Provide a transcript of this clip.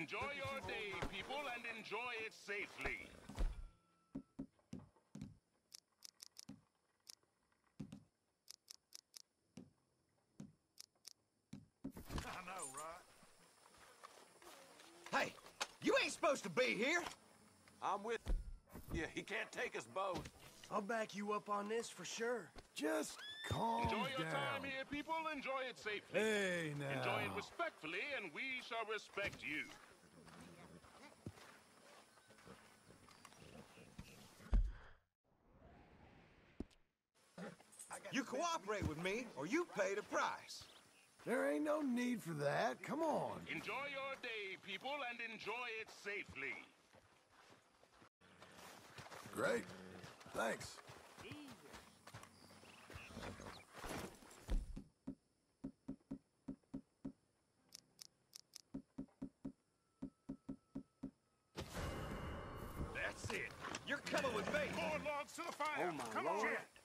Enjoy your day, people, and enjoy it safely. I know, right? Hey, you ain't supposed to be here. I'm with you. He can't take us both. I'll back you up on this for sure. Just calm Enjoy your down. time here, people. Enjoy it safely. Hey, now. Enjoy it respectfully, and we shall respect you. You cooperate with me, or you pay the price. There ain't no need for that. Come on. Enjoy your day, people, and enjoy it safely. Great. Thanks. That's it. You're coming with me. More logs to the fire. Oh, my Come lord. on.